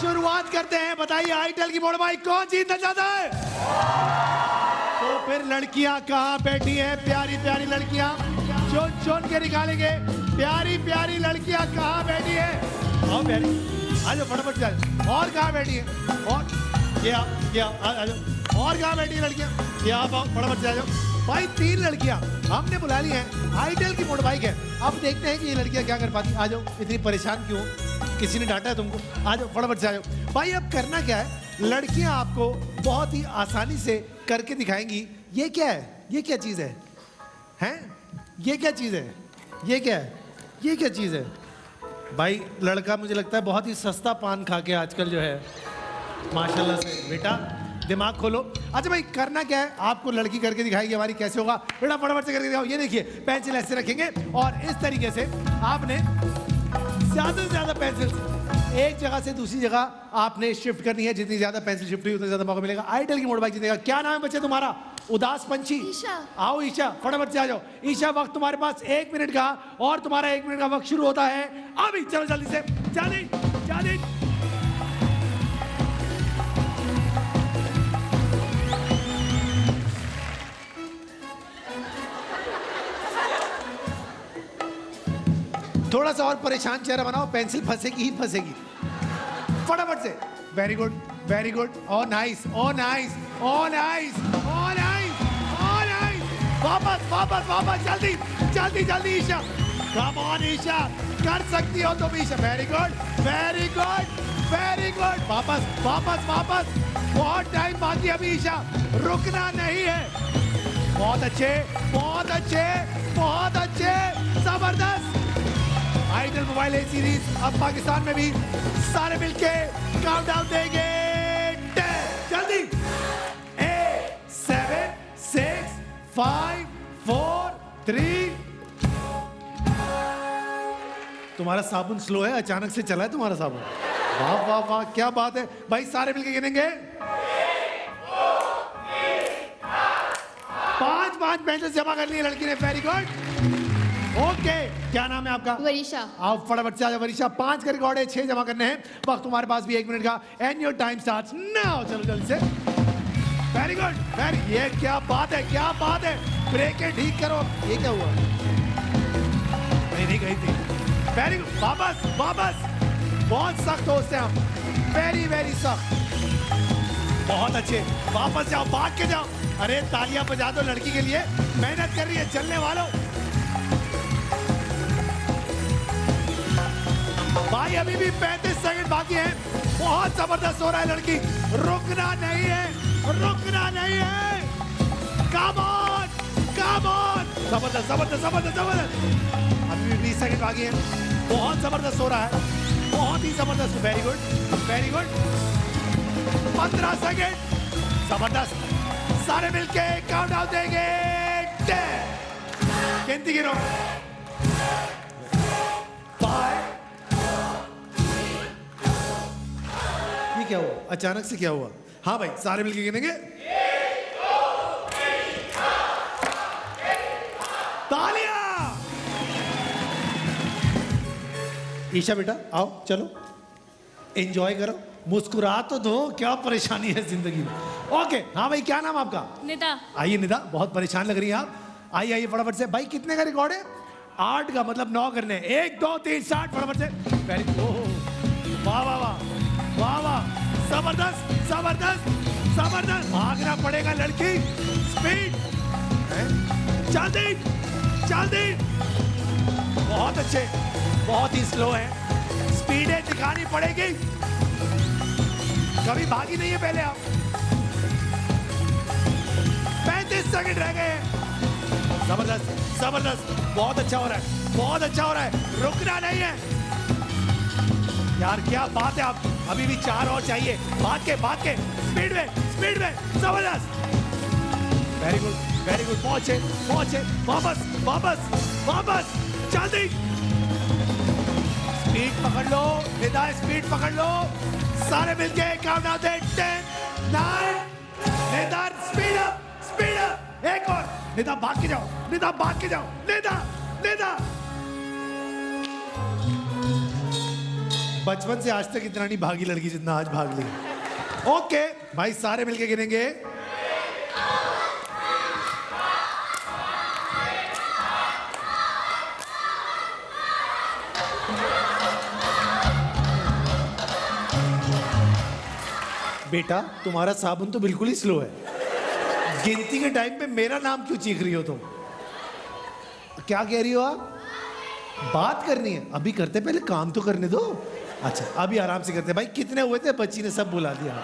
शुरुआत करते हैं। बताइए आईटेल की मोड़बाई कौन जीतना चाहता है तो फिर लड़कियाँ कहाँ बैठी हैं? प्यारी प्यारी लड़कियाँ। चुन चुन के निकालेंगे। प्यारी प्यारी लड़कियाँ कहाँ बैठी हैं? आओ प्यारी आ जाओ फटाफट जाओ और कहाँ बैठी हैं? और, ये आओ ये आ और कहाँ बैठी हैं लड़कियाँ? ये आप आओ, फटाफट से जाओ भाई, तीन लड़कियाँ हमने बुला ली हैं। आईटेल की मोड़ बाइक है अब देखते हैं कि ये लड़कियाँ क्या कर पाती। आ जाओ इतनी परेशान क्यों? किसी ने डांटा है तुमको? आ जाओ, फटाफट से आ जाओ। भाई, अब करना क्या है? लड़कियाँ आपको बहुत ही आसानी से करके दिखाएँगी। ये क्या है? ये क्या चीज़ है? हैं? ये क्या चीज़ है? ये क्या है? ये क्या चीज़ है? भाई, लड़का मुझे लगता है बहुत ही सस्ता पान खा के आजकल जो है। माशाल्लाह से। बेटा, दिमाग खोलो। अच्छा भाई, करना क्या है? आपको लड़की करके दिखाएगी हमारी कैसे होगा। बेटा, फटाफट से करके दिखाओ। ये देखिए, पेंसिल ऐसे रखेंगे और इस तरीके से आपने ज़्यादा से ज़्यादा पेंसिल एक जगह से दूसरी जगह आपने शिफ्ट करनी है। जितनी ज़्यादा पेंसिल शिफ्ट हुई उतना ज़्यादा मौका मिलेगा। आइडल की मोड़ बाइक जीतेगा। क्या नाम है बच्चे तुम्हारा? उदास पंछी। ईशा। आओ ईशा फटाफट से आ जाओ। ईशा वक्त तुम्हारे पास एक मिनट का और तुम्हारा एक मिनट का वक्त शुरू होता है। अभी चलो जल्दी से। जल्दी जल्दी थोड़ा सा और परेशान चेहरा बनाओ, पेंसिल फंसेगी ही फंसेगी। फटाफट से। Very good very good oh nice oh nice oh nice oh nice oh nice वापस वापस वापस जल्दी जल्दी जल्दी ईशा कम ऑन ईशा कर सकती हो तुम Isha very good very good very good वापस वापस वापस बहुत टाइम बाकी अभी ईशा रुकना नहीं है बहुत अच्छे बहुत अच्छे बहुत अच्छे ज़बरदस्त आइडल मोबाइल ए सीरीज़ अब पाकिस्तान में भी सारे मिलके काउंटडाउन देंगे जल्दी eight seven six five four three तुम्हारा साबुन स्लो है अचानक से चला है तुम्हारा साबुन वाह वाह वाह क्या बात है भाई सारे मिलके गिनेंगे पाँच पाँच पेंसिल जमा कर लिए लड़की ने वेरी गुड क्या नाम है आपका? वरीशा आओ फटाफट से आ जाओ वरीशा पाँच का रिकॉर्ड है छह जमा करने हैं। वक्त तुम्हारे पास भी एक मिनट का। And your time starts now चलो जल्दी से। वेरी गुड वेरी ये क्या बात है क्या बात है। ब्रेक है ठीक करो। ये क्या हुआ? नहीं नहीं गई थी। वेरी गुड वापस वापस। बहुत सख्त हैं हम वेरी वेरी सख्त। बहुत अच्छे। वापस जाओ भाग के जाओ। अरे तालियाँ बजा दो लड़की के लिए। मेहनत कर रही है चलने वालों। भाई अभी भी 35 सेकंड बाकी है। बहुत ज़बरदस्त हो रहा है लड़की। रुकना नहीं है। रुकना नहीं है। कम ऑन कम ऑन ज़बरदस्त ज़बरदस्त ज़बरदस्त ज़बरदस्त। अभी भी 20 सेकंड बाकी हैं। बहुत ज़बरदस्त हो रहा है। बहुत ही ज़बरदस्त। Very good very good 15 second. ज़बरदस्त। सारे मिलके काउंटडाउन देंगे। 10 गिनती गिनो ये क्या हुआ? अचानक से क्या हुआ? हाँ भाई सारे मिलके गिनेंगे? तालियाँ! ईशा बेटा आओ चलो। एंजॉय करो। मुस्कुरा तो दो क्या परेशानी है ज़िंदगी में। ओके हाँ भाई क्या नाम आपका? निदा। आइए निदा बहुत परेशान लग रही है आप। आइए आइए फटाफट से। भाई कितने का रिकॉर्ड है? आठ का मतलब नौ करने। एक दो तीन साठ फटाफट से। वेरी वाह वाह वाह। ज़बरदस्त ज़बरदस्त ज़बरदस्त। भागना पड़ेगा लड़की। स्पीड जल्दी जल्दी। बहुत अच्छे, बहुत ही स्लो है। स्पीडें दिखानी पड़ेगी। कभी भागी नहीं है पहले आप। पैंतीस सेकंड रह गए हैं। ज़बरदस्त ज़बरदस्त। बहुत अच्छा हो रहा है, बहुत अच्छा हो रहा है। रुकना नहीं है। यार, क्या बात है आप? अभी भी चार और चाहिए। भाग के भाग के। स्पीड में स्पीड में। ज़बरदस्त। वेरी गुड वेरी गुड पहुँचे पहुँचे। वापस वापस वापस। जल्दी। स्पीड पकड़ लो। निदा स्पीड पकड़ लो। सारे मिलके काम ना दे। Ten nine Nida speed up speed up एक और। निदा, भाग के जाओ। निदा, भाग के जाओ। निदा निदा। बचपन से आज तक इतना नहीं भागी लड़की जितना आज भाग ली। ओके भाई सारे मिलके गिनेंगे। बेटा, तुम्हारा साबुन तो बिल्कुल ही स्लो है। गिनती के टाइम पे मेरा नाम क्यों चीख रही हो तुम? क्या कह रही हो आप? बात करनी है। अभी करते पहले काम तो करने दो। अच्छा अभी आराम से करते भाई, कितने हुए थे? बच्ची ने सब बुला दिया।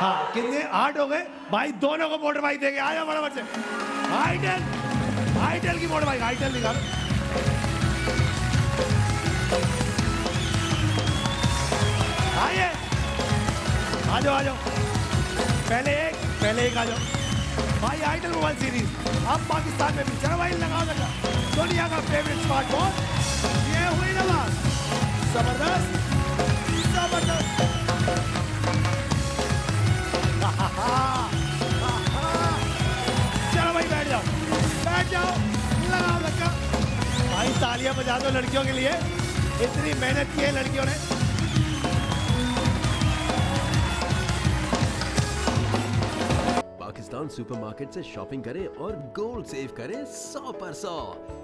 हाँ कितने? आठ हो गए। भाई, दोनों को मोटर बाइक देंगे। आया बड़ा बच्चे आईटेल आईटेल की मोटर बाइक आईटेल निकालो। आइए। आ जाओ आ जाओ पहले एक पहले एक आ जाओ भाई आइटल मोबाइल सीरीज़ अब पाकिस्तान में भी चलो भाई, लगाओ लगा दुनिया का फेवरेट स्मार्टफ़ोन ये हुई ना बात। ज़बरदस्त। चलो भाई बैठ जाओ बैठ जाओ भाई तालियाँ बजा दो लड़कियों के लिए इतनी मेहनत की है लड़कियों ने पाकिस्तान सुपरमार्केट से शॉपिंग करें और गोल्ड सेव करें सौ पर 100